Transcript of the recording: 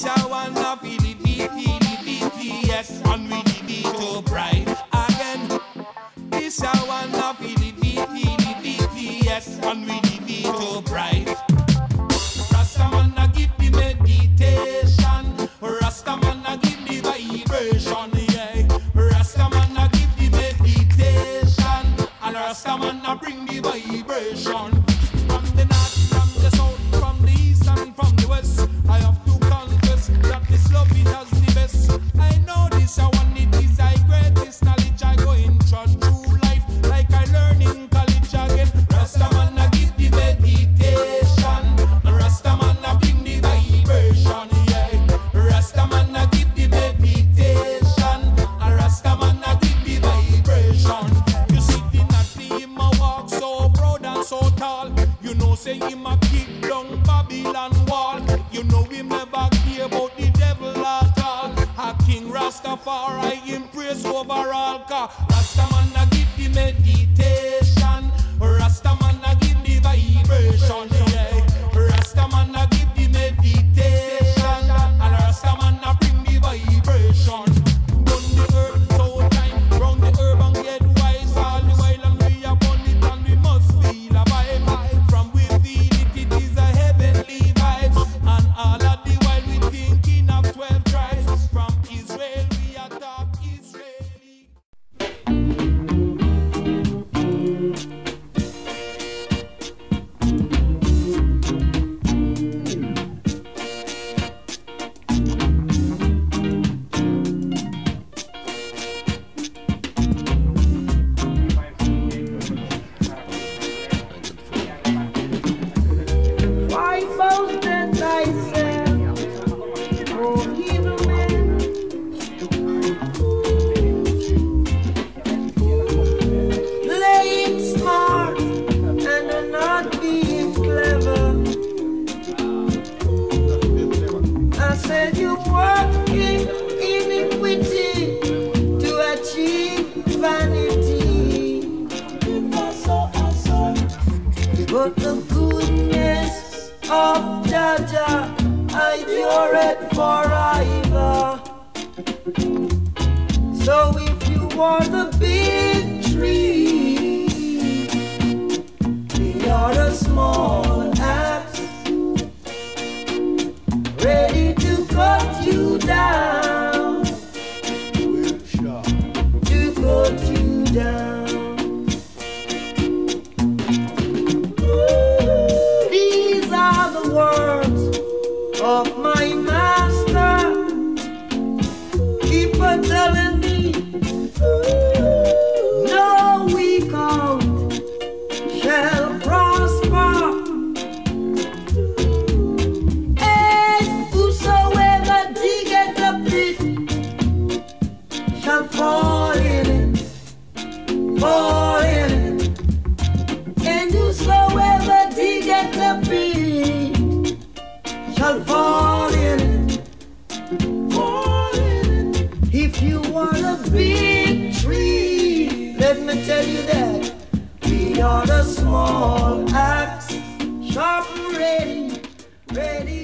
This I wanna feel the beat, the beat, yes, and we the beat so bright. You know, say him a kick down Babylon wall. You know him never care about the devil at all. A King Rastafari impress overall. Cause Rastaman I give the meditation. But the goodness of Jah Jah endureth forever. So if you want to be telling me. You're a small axe, sharp ready, ready.